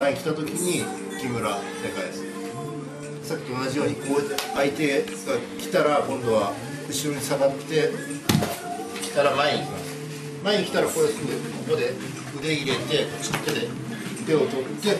前来た時に木村で返す。さっきと同じようにこう相手が来たら今度は後ろに下がって来たら前に行きます。前に来たらこれすぐここで腕入れてこっち手で手を取って